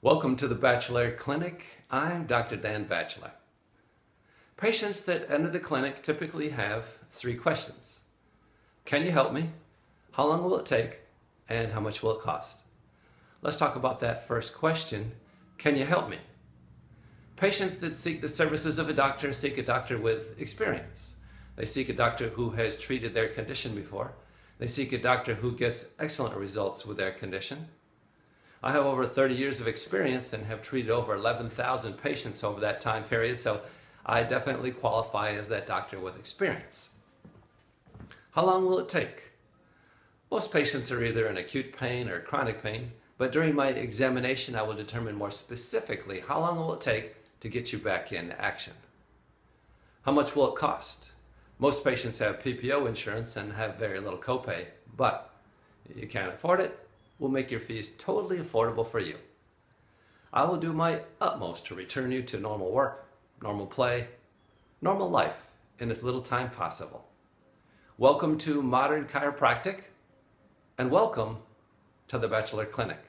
Welcome to the Batchelor Clinic. I'm Dr. Dan Batchelor. Patients that enter the clinic typically have three questions. Can you help me? How long will it take? And how much will it cost? Let's talk about that first question. Can you help me? Patients that seek the services of a doctor seek a doctor with experience. They seek a doctor who has treated their condition before. They seek a doctor who gets excellent results with their condition. I have over 30 years of experience and have treated over 11,000 patients over that time period, so I definitely qualify as that doctor with experience. How long will it take? Most patients are either in acute pain or chronic pain, but during my examination I will determine more specifically how long will it take to get you back in action. How much will it cost? Most patients have PPO insurance and have very little copay, but you can't afford it, will make your fees totally affordable for you. I will do my utmost to return you to normal work, normal play, normal life in as little time possible. Welcome to Modern Chiropractic and welcome to the Batchelor Clinic.